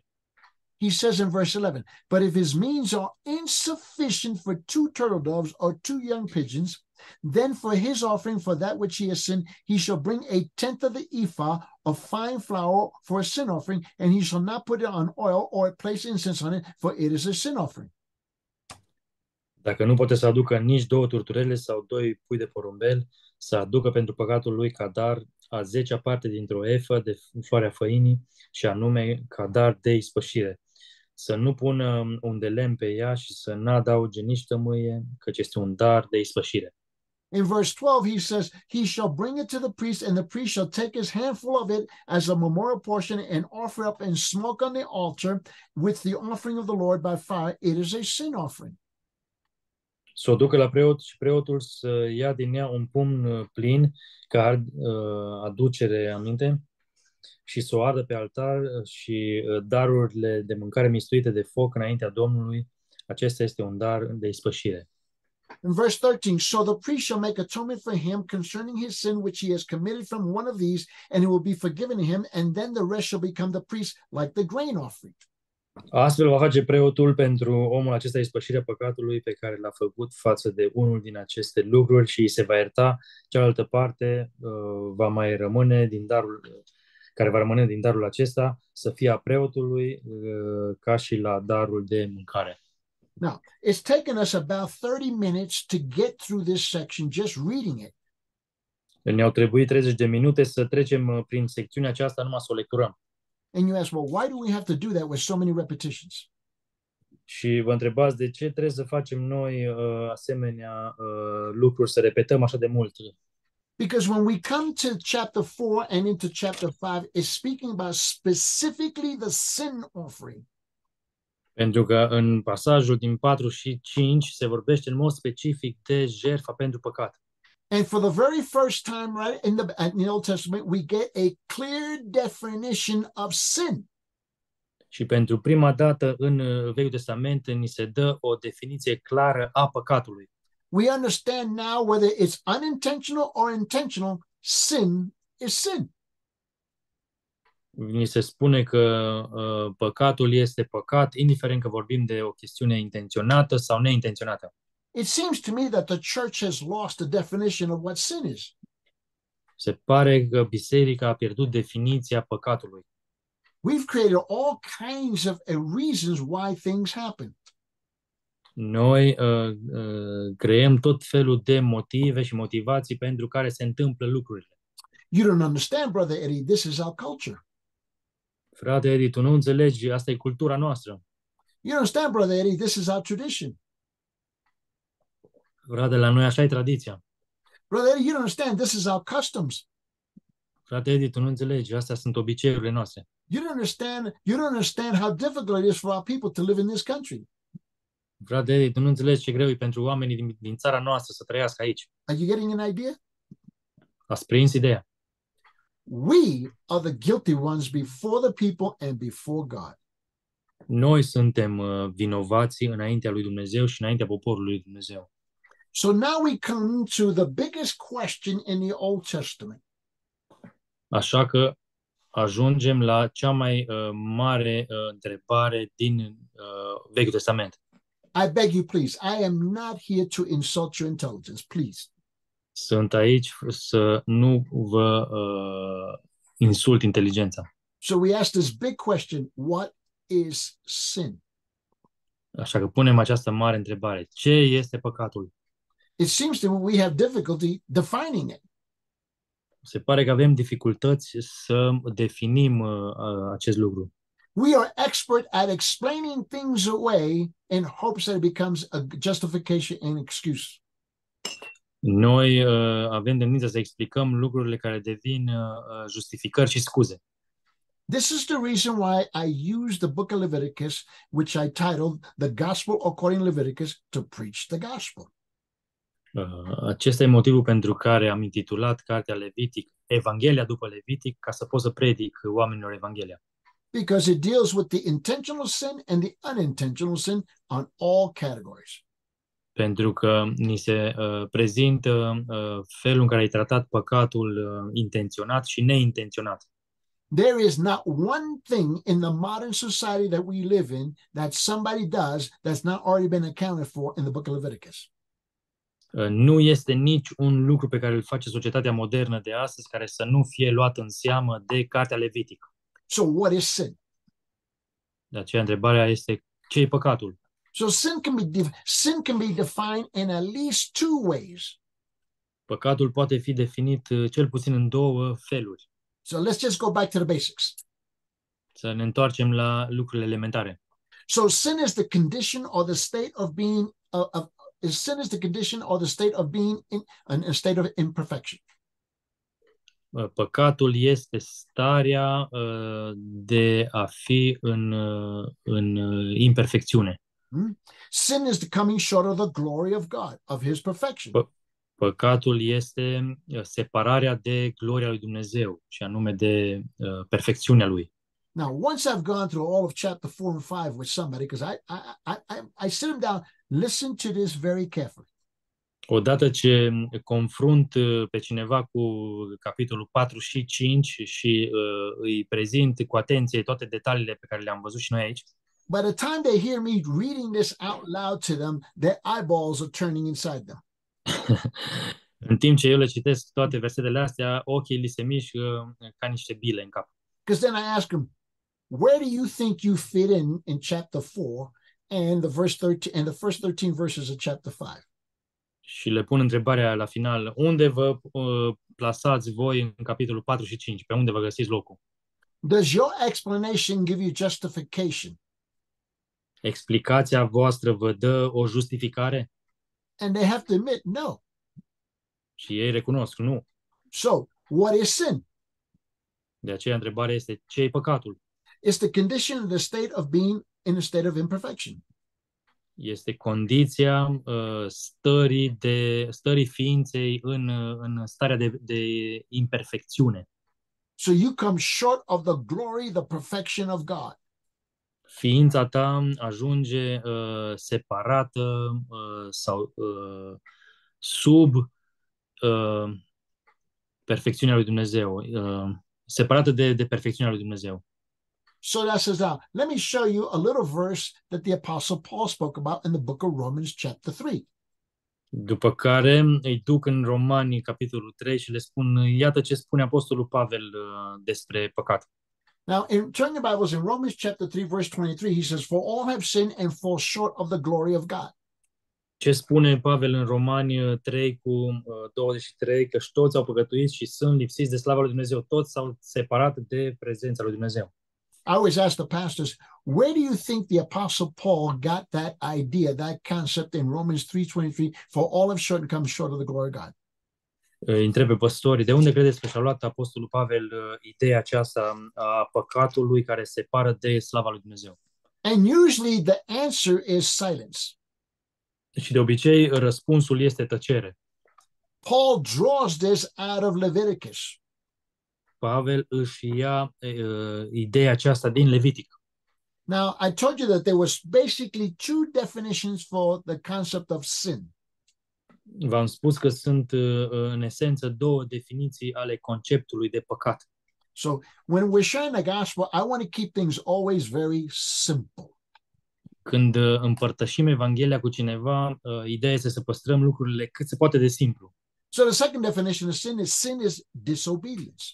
He says in verse 11, But if his means are insufficient for two turtle doves or two young pigeons, then for his offering for that which he has sinned, he shall bring a tenth of the ephah of fine flour for a sin offering, and he shall not put it on oil or place incense on it, for it is a sin offering. Dacă nu poate să aducă nici două turturele sau doi pui de porumbel, să aducă pentru păcatul lui ca dar a zecea parte dintr-o efă de floarea făinii și anume ca dar de ispășire. Să nu pună un de lemn pe ea și să nu adauge nici tămâie, căci este un dar de ispășire. In verse 12, he says, He shall bring it to the priest, and the priest shall take his handful of it as a memorial portion and offer up and smoke on the altar with the offering of the Lord by fire. It is a sin offering. Să o ducă la preot și preotul să ia din ea un pumn uh, plin ca uh, aducere aminte și să o ardă pe altar uh, și darurile de mâncare mistuite de foc înaintea Domnului. Acesta este un dar de ispășire. In verse 13, so the priest shall make atonement for him concerning his sin which he has committed from one of these, and it will be forgiven him, and then the rest shall become the priest like the grain offering. Astfel va face preotul pentru omul acesta ispășirea păcatului pe care l-a făcut față de unul din aceste lucruri și îi se va ierta. Cealaltă parte uh, va mai rămâne din darul care va rămâne din darul acesta să fie a preotului uh, ca și la darul de mâncare. Now, it's taken us about 30 minutes to get through this section just reading it. Ne-au trebuit 30 de minute să trecem uh, prin secțiunea aceasta numai să o lecturăm. And you ask, well, why do we have to do that with so many repetitions? Și vă întrebați de ce trebuie să facem noi uh, asemenea uh, lucruri, să repetăm așa de mult. Because when we come to chapter 4 and into chapter 5, it's speaking about specifically the sin offering. Pentru că în pasajul din 4 și 5 se vorbește în mod specific de jertfa pentru păcat. And for the very first time, right in the, in the Old Testament, we get a clear definition of sin. Și pentru prima dată în uh, Vechiul Testament ni se dă o definiție clară a păcatului. We understand now whether it's unintentional or intentional, sin is sin. Ni se spune că uh, păcatul este păcat, indiferent că vorbim de o chestiune intenționată sau neintenționată. It seems to me that the church has lost the definition of what sin is. Se pare că biserica a pierdut definiția păcatului. We've created all kinds of uh, reasons why things happen. Noi uh, uh, creăm tot felul de motive și motivații pentru care se întâmplă lucrurile. You don't understand, brother Eddie. This is our culture. Frate Edi, tu nu înțelegi, asta e cultura noastră. You don't understand, brother Eddie. This is our tradition. Frate, la noi așa e tradiția. Brother Eddie, you don't understand. This is our customs. Frate Edi, tu nu înțelegi, astea sunt obiceiurile noastre. You don't understand. You don't understand how difficult it is for our people to live in this country. Frate Edi, tu nu înțelegi ce greu e pentru oamenii din, din țara noastră să trăiască aici. Are you getting an idea? Ați prins ideea. We are the guilty ones before the people and before God. Noi suntem uh, vinovații înaintea lui Dumnezeu și înaintea poporului lui Dumnezeu. So now we come to the biggest question in the Old Testament. Așa că ajungem la cea mai uh, mare uh, întrebare din uh, Vechiul Testament. I beg you, please. I am not here to insult your intelligence, please. Sunt aici să nu vă uh, insult inteligența. So we ask this big question what is sin? Așa că punem această mare întrebare. Ce este păcatul? It seems to me we have difficulty defining it. Se pare că avem dificultăți să definim uh, uh, acest lucru. We are expert at explaining things away in hopes that it becomes a justification and excuse. Noi uh, avem tendința să explicăm lucrurile care devin uh, uh, justificări și scuze. This is the reason why I use the book of Leviticus, which I titled The Gospel According to Leviticus, to preach the gospel. Uh, acesta e motivul pentru care am intitulat cartea Levitic Evanghelia după Levitic, ca să pot să predic oamenilor Evanghelia. Because it deals with the intentional sin and the unintentional sin on all categories. Pentru că ni se uh, prezintă uh, felul în care ai tratat păcatul uh, intenționat și neintenționat. There is not one thing in the modern society that we live in that somebody does that's not already been accounted for in the book of Leviticus. Uh, Nu este nici un lucru pe care îl face societatea modernă de astăzi care să nu fie luat în seamă de cartea Levitic. So, what is sin? De aceea întrebarea este ce e păcatul? So sin can be de- sin can be defined in at least two ways. Păcatul poate fi definit uh, cel puțin în două feluri. So let's just go back to the basics. Să ne întoarcem la lucrurile elementare. So sin is the condition or the state of being uh, of is sin is the condition or the state of being in, in a state of imperfection. Uh, Păcatul este starea uh, de a fi în, uh, în uh, imperfecțiune. Sin is the coming short of the glory of God, of his perfection. Pă- Păcatul este uh, separarea de gloria lui Dumnezeu și anume de uh, perfecțiunea lui. Now, once I've gone through all of chapter four and five with somebody, because I, I I I I sit them down, listen to this very carefully. Odată ce confrunt uh, pe cineva cu capitolul 4 și 5 și uh, îi prezint cu atenție toate detaliile pe care le-am văzut și noi aici, By the time they hear me reading this out loud to them, their eyeballs are turning inside them. în timp ce eu le citesc toate versetele astea, ochii li se mișcă ca niște bile în cap. Because then I ask them, where do you think you fit in in chapter four and the verse 13 and the first 13 verses of chapter five? Și le pun întrebarea la final, unde vă uh, plasați voi în capitolul 4 și 5? Pe unde vă găsiți locul? Does your explanation give you justification? Explicația voastră vă dă o justificare? And they have to admit, no. Și ei recunosc, nu. So, what is sin? De aceea întrebarea este, ce e păcatul? It's the condition of the state of being in a state of imperfection. Este condiția uh, stării, de, stării ființei în, uh, în starea de, de imperfecțiune. So you come short of the glory, the perfection of God. Ființa ta ajunge uh, separată uh, sau uh, sub uh, perfecțiunea lui Dumnezeu, uh, separată de, de perfecțiunea lui Dumnezeu. So that says now, let me show you a little verse that the apostle Paul spoke about in the book of Romans chapter 3. După care îi duc în Romani, capitolul 3, și le spun, iată ce spune Apostolul Pavel uh, despre păcat. Now, in turn your Bibles in Romans chapter 3, verse 23, he says, For all have sinned and fall short of the glory of God. Ce spune Pavel în Romani uh, 3 cu uh, 23, că toți au păcătuit și sunt lipsiți de slava lui Dumnezeu, toți s-au separat de prezența lui Dumnezeu. I always ask the pastors, where do you think the apostle Paul got that idea, that concept in Romans 3:23, for all have short and come short of the glory of God? Îi întreb pe păstori, de unde credeți că și-a luat Apostolul Pavel uh, ideea aceasta a păcatului care separă de slava lui Dumnezeu? And usually the answer is silence. Și de obicei răspunsul este tăcere. Paul draws this out of Leviticus. Pavel își ia uh, ideea aceasta din Levitic. Now, I told you that there was basically two definitions for the concept of sin. V-am spus că sunt uh, în esență două definiții ale conceptului de păcat. So when we're sharing the gospel, I want to keep things always very simple. Când uh, împărtășim Evanghelia cu cineva, uh, ideea este să păstrăm lucrurile cât se poate de simplu. So the second definition of sin is sin is disobedience.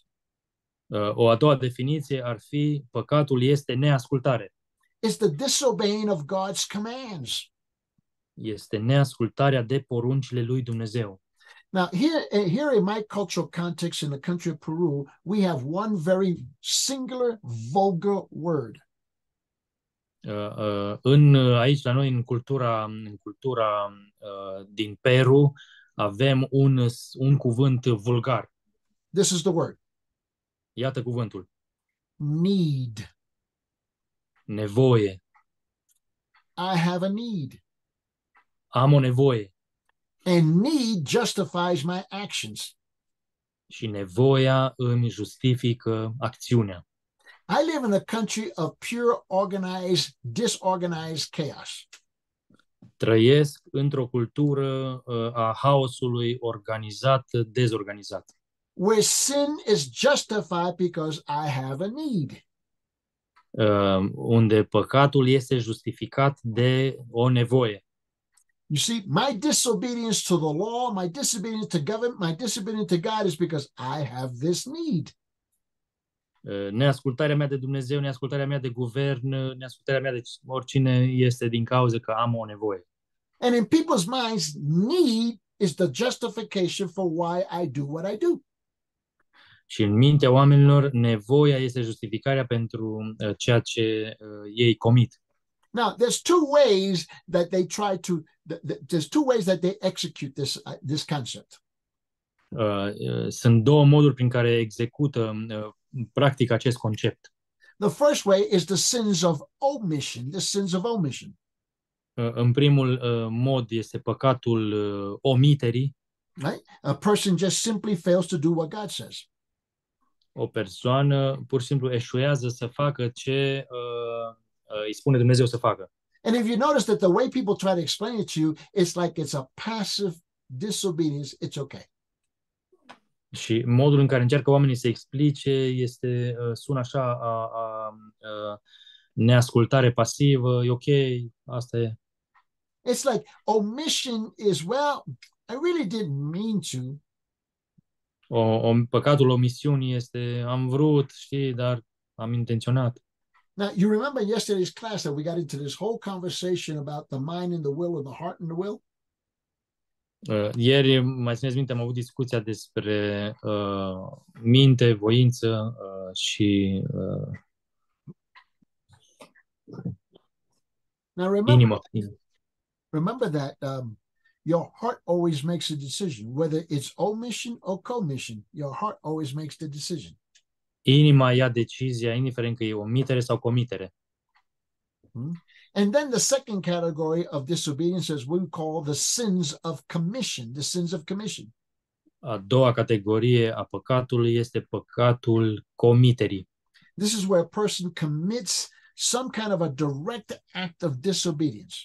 Uh, O a doua definiție ar fi păcatul este neascultare. It's the disobeying of God's commands. Este neascultarea de poruncile lui Dumnezeu. Now, here, uh, here in my cultural context in the country of Peru, we have one very singular, vulgar word. Uh, uh, În, uh, aici, la noi, în cultura, în cultura uh, din Peru, avem un, un cuvânt vulgar. This is the word Iată cuvântul. need. Nevoie. I have a need. Am o nevoie. And need justifies my actions. Și nevoia îmi justifică acțiunea. I live in a country of pure organized, disorganized chaos. Trăiesc într-o cultură uh, a haosului organizat, dezorganizat. where sin is justified because I have a need. uh, unde păcatul este justificat de o nevoie. You see, my disobedience to the law, my disobedience to government, my disobedience to God is because I have this need. Uh, neascultarea mea de Dumnezeu, neascultarea mea de guvern, uh, neascultarea mea de oricine este din cauza că am o nevoie. And in people's minds, need is the justification for why I do what I do. Și în mintea oamenilor, nevoia este justificarea pentru uh, ceea ce ei comit. Now, there's two ways that they try to. th- th- There's two ways that they execute this uh, this concept. Uh, uh, sunt două moduri prin care execută uh, practic acest concept. The first way is the sins of omission. The sins of omission. Uh, în primul uh, mod este păcatul uh, omiterii. Right? A person just simply fails to do what God says. O persoană pur și simplu eșuează să facă ce uh, uh, îi spune Dumnezeu să facă. And if you notice that the way people try to explain it to you, it's like it's a passive disobedience. It's okay. Și modul în care încearcă oamenii să explice este uh, sună așa a, a, a neascultare pasivă, e ok, asta e. It's like omission is well, I really didn't mean to. O, o, păcatul omisiunii este am vrut, știi, dar am intenționat. Now you remember yesterday's class that we got into this whole conversation about the mind and the will or the heart and the will. Uh, ieri, mai țineți minte, am avut discuția despre uh, minte, voință uh, și uh, Now remember, inimă. remember that um, your heart always makes a decision, whether it's omission or commission. Your heart always makes the decision. Inima ia decizia, indiferent că e omitere sau comitere. And then the second category of disobedience is we call the sins of commission, the sins of commission. A doua categorie a păcatului este păcatul comiterii. This is where a person commits some kind of a direct act of disobedience.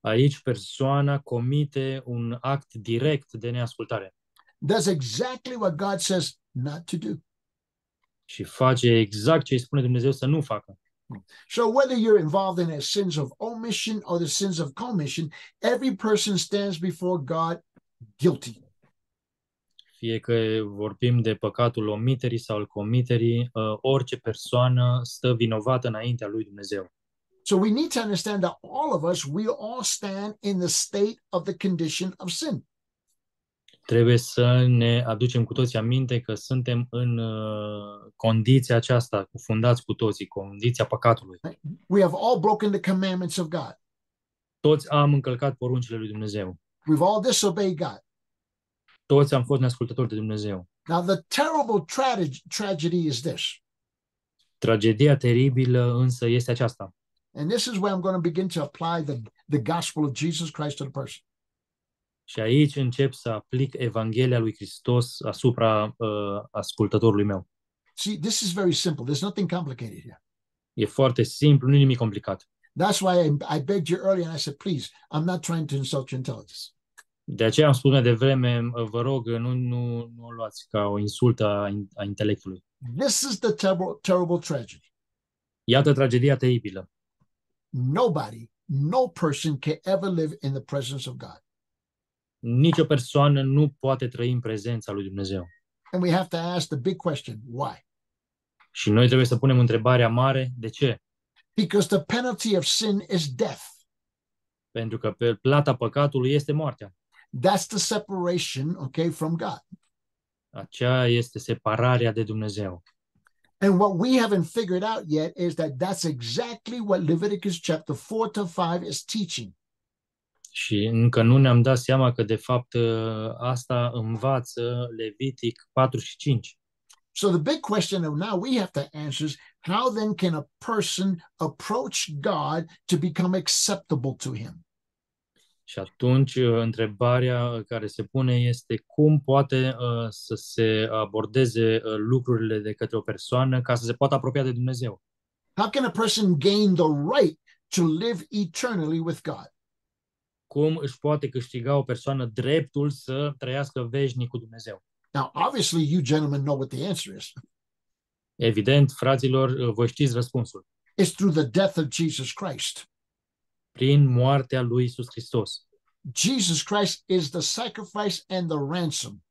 Aici persoana comite un act direct de neascultare Does exactly what God says not to do. Și face exact ce îi spune Dumnezeu să nu facă. So whether you're involved in the sins of omission or the sins of commission, every person stands before God guilty. Fie că vorbim de păcatul omiterii sau al comiterii, uh, orice persoană stă vinovată înaintea lui Dumnezeu. So we need to understand that all of us, we all stand in the state of the condition of sin. Trebuie să ne aducem cu toții aminte că suntem în uh, condiția aceasta, cufundați cu toții, condiția păcatului. We have all broken the commandments of God. Toți am încălcat poruncile lui Dumnezeu. We've all disobeyed God. Toți am fost neascultători de Dumnezeu. Now, the terrible trage- tragedy is this, Tragedia teribilă însă este aceasta. and this is where I'm going to begin to apply the, the gospel of Jesus Christ to the person. Și aici încep să aplic Evanghelia lui Hristos asupra uh, ascultătorului meu. See, this is very simple. There's nothing complicated here. E foarte simplu, nu e nimic complicat. That's why I, I begged you earlier and I said, please, I'm not trying to insult your intelligence. De aceea am spus mai devreme, uh, vă rog, nu, nu, nu o luați ca o insultă a, in- a intelectului. This is the terrible, terrible tragedy. Iată tragedia teribilă. Nobody, no person can ever live in the presence of God. Nicio persoană nu poate trăi în prezența lui Dumnezeu. And we have to ask the big question why? Și noi trebuie să punem întrebarea mare, de ce? Because the penalty of sin is death. Pentru că pe plata păcatului este moartea. That's the separation, okay, from God. Aceea este separarea de Dumnezeu. And what we haven't figured out yet is that that's exactly what Leviticus chapter 4 to 5 is teaching. Și încă nu ne-am dat seama că, de fapt, ă, asta învață Levitic 4 și 5. So the big question that now we have to answer is how then can a person approach God to become acceptable to him? Și atunci, ă, întrebarea care se pune este cum poate ă, să se abordeze ă, lucrurile de către o persoană ca să se poată apropia de Dumnezeu. How can a person gain the right to live eternally with God? Cum își poate câștiga o persoană dreptul să trăiască veșnic cu Dumnezeu? Now, obviously, you gentlemen know what the answer is. Evident, fraților, voi știți răspunsul. It's through the death of Jesus Christ. Prin moartea lui Isus Hristos. Jesus Christ is the sacrifice and the ransom.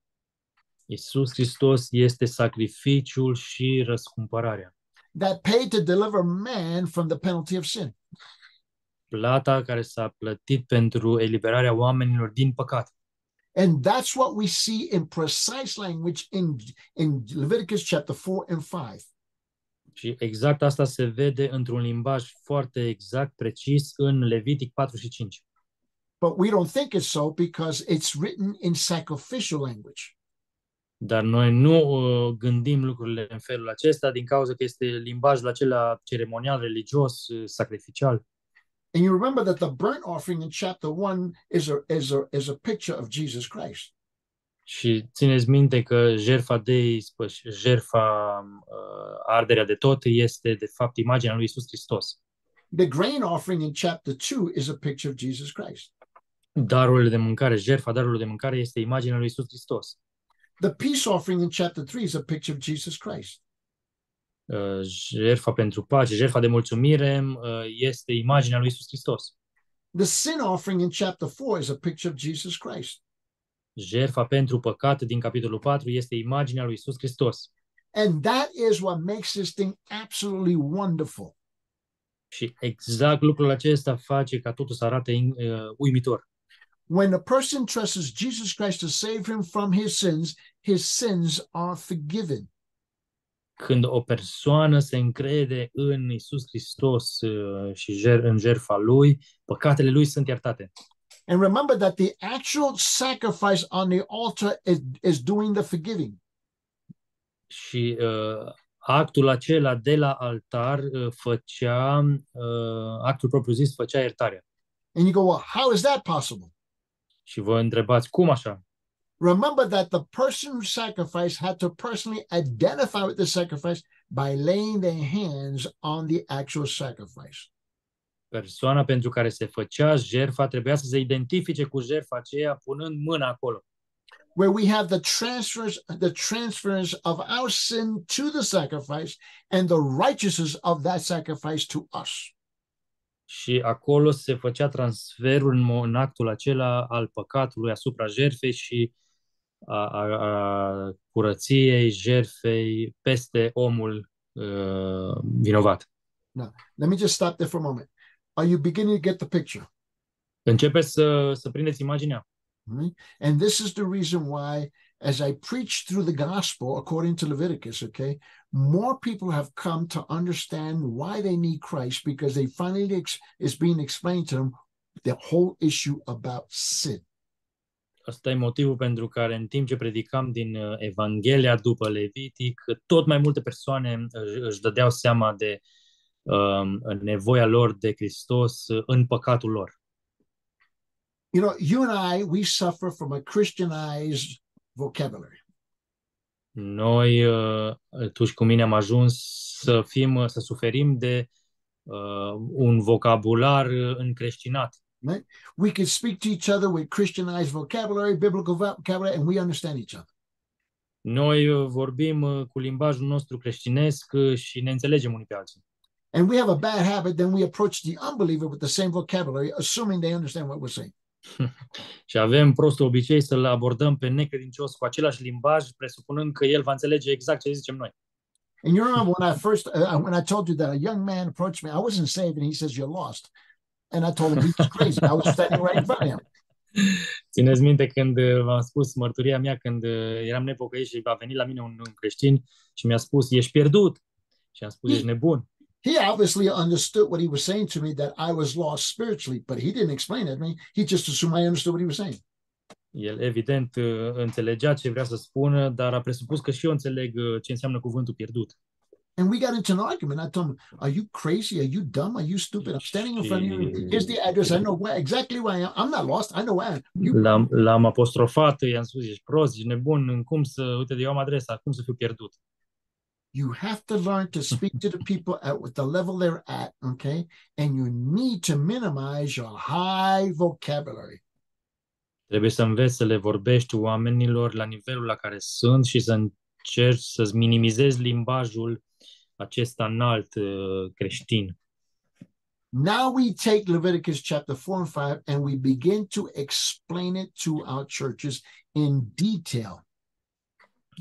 Isus Hristos este sacrificiul și răscumpărarea. that paid to deliver man from the penalty of sin. Plata care s-a plătit pentru eliberarea oamenilor din păcat. And that's what we see in precise language in, in Leviticus chapter 4 and 5. Și exact asta se vede într-un limbaj foarte exact, precis, în Levitic 4 și 5. But we don't think it's so because it's written in sacrificial language. Dar noi nu uh, gândim lucrurile în felul acesta din cauza că este limbajul acela ceremonial, religios, uh, sacrificial. And you remember that the burnt offering in chapter 1 is a, is a, is a picture of Jesus Christ. Și țineți minte că jertfa de ispă și jertfa uh, arderea de tot este de fapt imaginea lui Isus Hristos. The grain offering in chapter 2 is a picture of Jesus Christ. Darurile de mâncare, jertfa darurilor de mâncare este imaginea lui Isus Hristos. The peace offering in chapter 3 is a picture of Jesus Christ. Uh, jertfa pentru pace, jertfa de mulțumire uh, este imaginea lui Isus Hristos. The sin offering in chapter 4 is a picture of Jesus Christ. Jertfa pentru păcat din capitolul 4 este imaginea lui Isus Hristos. And that is what makes this thing absolutely wonderful. Și exact lucrul acesta face ca totul să arate uh, uimitor. When a person trusts Jesus Christ to save him from his sins, his sins are forgiven. Când o persoană se încrede în Isus Hristos uh, și jer- în jertfa lui, păcatele lui sunt iertate. And remember that the actual sacrifice on the altar is, is doing the forgiving. Și uh, actul acela de la altar uh, făcea, uh, actul propriu-zis făcea iertarea. And you go, well, how is that possible? Și vă întrebați, cum așa? Remember that the person who sacrificed had to personally identify with the sacrifice by laying their hands on the actual sacrifice. Persoana pentru care se făcea jertfa trebuia să se identifice cu jertfa aceea punând mâna acolo. Where we have the transfers, the transference of our sin to the sacrifice and the righteousness of that sacrifice to us. Și acolo se făcea transferul în, mo- în actul acela al păcatului asupra jertfei și a, a, a curăției jertfei peste omul uh, vinovat. Let me just stop there for a moment. Are you beginning to get the picture? Începeți să, să prindeți imaginea. Right? And this is the reason why, as I preach through the gospel according to Leviticus, okay, more people have come to understand why they need Christ because they finally ex- is being explained to them the whole issue about sin. Asta e motivul pentru care în timp ce predicam din uh, Evanghelia după Levitic, tot mai multe persoane își, își dădeau seama de um, nevoia lor de Hristos uh, în păcatul lor. You know, you and I, we suffer from a Christianized vocabulary. Noi, uh, tu și cu mine, am ajuns să fim, uh, să suferim de uh, un vocabular uh, încreștinat. We can speak to each other with Christianized vocabulary, biblical vocabulary, and we understand each other. Noi uh, vorbim uh, cu limbajul nostru creștinesc uh, și ne înțelegem unii pe alții. And we have a bad habit, then we approach the unbeliever with the same vocabulary, assuming they understand what we're saying. Și avem prostul obicei să-l abordăm pe necredincios cu același limbaj, presupunând că el va înțelege exact ce zicem noi. And you remember when I first, uh, when I told you that a young man approached me, I wasn't saved, and he says, You're lost. And I told him he was crazy. I was standing right in front of him. Țineți minte când uh, v-am spus mărturia mea când uh, eram nepocăit și a venit la mine un, un creștin și mi-a spus, ești pierdut. Și am spus, ești nebun. He obviously understood what he was saying to me that I was lost spiritually, but he didn't explain it to me. He just assumed I understood what he was saying. El evident uh, înțelegea ce vrea să spună, dar a presupus că și eu înțeleg uh, ce înseamnă cuvântul pierdut. And we got into an argument. I told him, Are you crazy? Are you dumb? Are you stupid? I'm standing in front of you. Here's the address. I know where exactly where I am. I'm not lost. I know where I am. You L-am, l-am apostrofat, i-am spus, ești prost, ești nebun, cum să, uite, eu am adresa, cum să fiu pierdut? you have to learn to speak to the people at what the level they're at, okay? And you need to minimize your high vocabulary. Trebuie să înveți să le vorbești oamenilor la nivelul la care sunt și să încerci să-ți minimizezi limbajul acesta înalt uh, creștin. Now we take Leviticus chapter 4 and 5 and we begin to explain it to our churches in detail.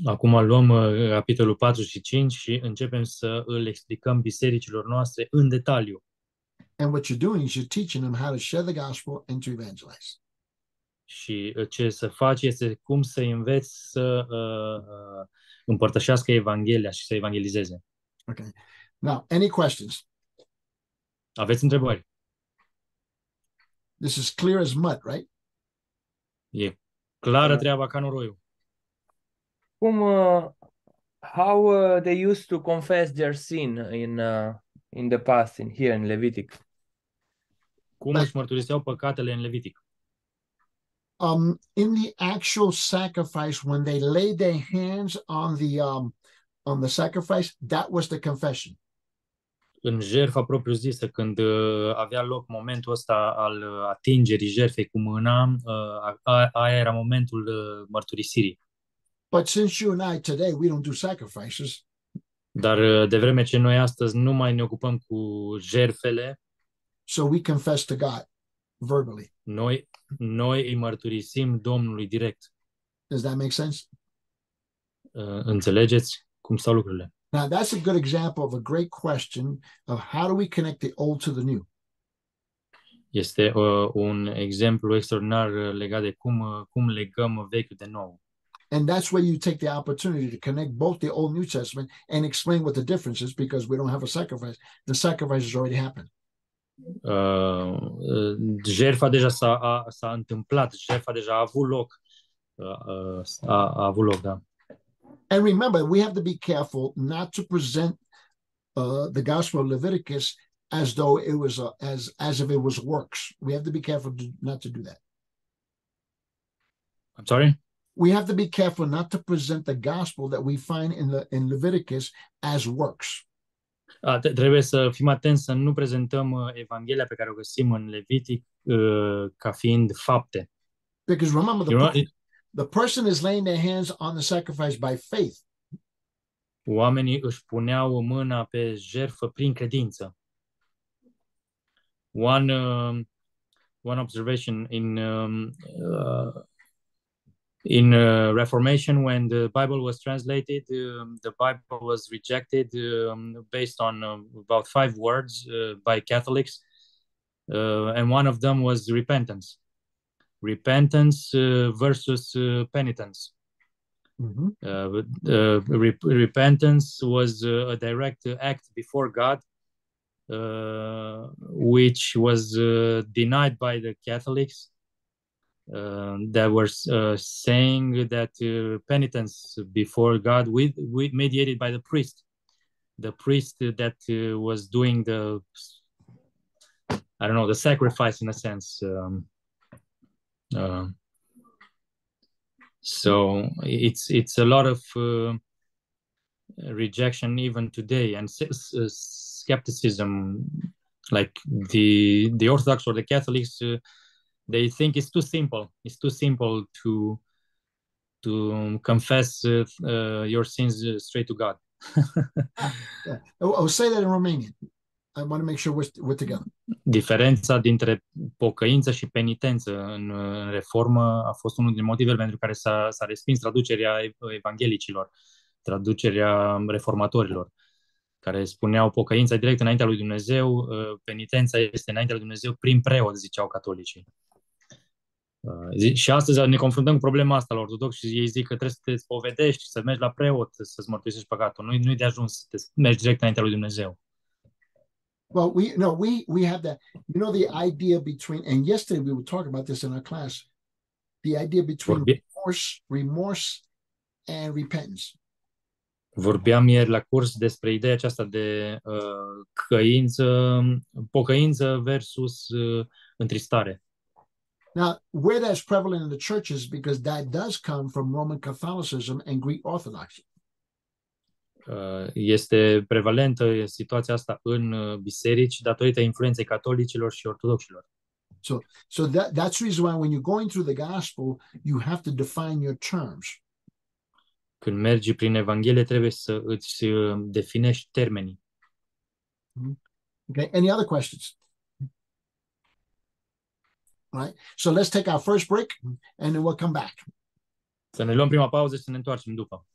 Acum luăm uh, capitolul 4 și 5 și începem să îl explicăm bisericilor noastre în detaliu. And what you're doing is you're teaching them how to share the gospel and to evangelize. Și uh, ce să faci este cum să înveți să uh, uh, împărtășească Evanghelia și să evangelizeze. Okay. Now, any questions? Aveți întrebări? This is clear as mud, right? E clară treaba ca noroiul. Cum, uh, how uh, they used to confess their sin in uh, in the past, in here in Levitic? Cum Da. își mărturiseau păcatele în Levitic? Um, in the actual sacrifice, when they laid their hands on the um on the sacrifice, that was the confession. În jertfa propriu-zisă, când uh, avea loc momentul ăsta al uh, atingerii jertfei cu mâna, uh, a, aia era momentul uh, mărturisirii. But since you and I today we don't do sacrifices, Dar uh, de vreme ce noi astăzi nu mai ne ocupăm cu jertfele, so we confess to God verbally. noi, noi îi mărturisim Domnului direct. Does that make sense? Uh, Înțelegeți cum stau lucrurile? Now that's a good example of a great question of how do we connect the old to the new. Este uh, un exemplu extraordinar uh, legat de cum, uh, cum legăm vechiul de nou. And that's where you take the opportunity to connect both the Old New Testament and explain what the difference is because we don't have a sacrifice. The sacrifice has already happened. Uh, uh, jertfa deja s-a, a, s-a întâmplat, jertfa deja a avut loc. Uh, uh, a, a avut loc, da. And remember, we have to be careful not to present uh, the Gospel of Leviticus as though it was a, as as if it was works. We have to be careful to, not to do that. I'm sorry? We have to be careful not to present the gospel that we find in the in Leviticus as works. Te- trebuie să fim atenți să nu prezentăm uh, Evanghelia pe care o găsim în Levitic uh, ca fiind fapte. Because remember, the, You know, per- the person is laying their hands on the sacrifice by faith. oamenii își puneau mâna pe jertfă prin credință. One, um, one observation in um, uh, in uh, Reformation, when the Bible was translated, um, the Bible was rejected um, based on uh, about five words uh, by Catholics, uh, and one of them was repentance. Repentance uh, versus uh, penitence. Mhm. Uh, uh, rep- repentance was uh, a direct act before God, uh, which was uh, denied by the Catholics. Uh, that were uh, saying that uh, penitence before God, with, with mediated by the priest, the priest that uh, was doing the, I don't know, the sacrifice in a sense. Um, uh, so it's it's a lot of uh, rejection even today and skepticism like the the orthodox or the catholics uh, they think it's too simple it's too simple to to confess uh, uh, your sins straight to god Yeah. Oh, oh, say that in Romanian. I want to make sure we're, we're together. diferența dintre pocăință și penitență în, în reformă a fost unul din motivele pentru care s-a, s-a respins traducerea ev- evanghelicilor, traducerea reformatorilor, care spuneau pocăința e direct înaintea lui Dumnezeu, uh, penitența este înaintea lui Dumnezeu prin preot, ziceau catolicii. Uh, zi- Și astăzi ne confruntăm cu problema asta la ortodox și ei zic că trebuie să te spovedești, să mergi la preot, să-ți mărturisești păcatul. Nu, nu-i de ajuns să te mergi direct înaintea lui Dumnezeu. Well, we no, we we have that. You know, the idea between and yesterday we were talking about this in our class. The idea between Vorbi- remorse, remorse, and repentance. Vorbeam ieri la curs despre ideea aceasta de uh, căință, pocăință versus uh, întristare. Now, where that's prevalent in the churches, because that does come from Roman Catholicism and Greek Orthodoxy. Uh, este prevalentă situația asta în uh, biserici datorită influenței catolicilor și ortodoxilor. So that that's the reason why when you're going through the gospel, you have to define your terms. Când mergi prin Evanghelie, trebuie să îți uh, definești termenii. Okay. Any other questions? All right. So let's take our first break and then we'll come back. Să ne luăm prima pauză și să ne întoarcem după.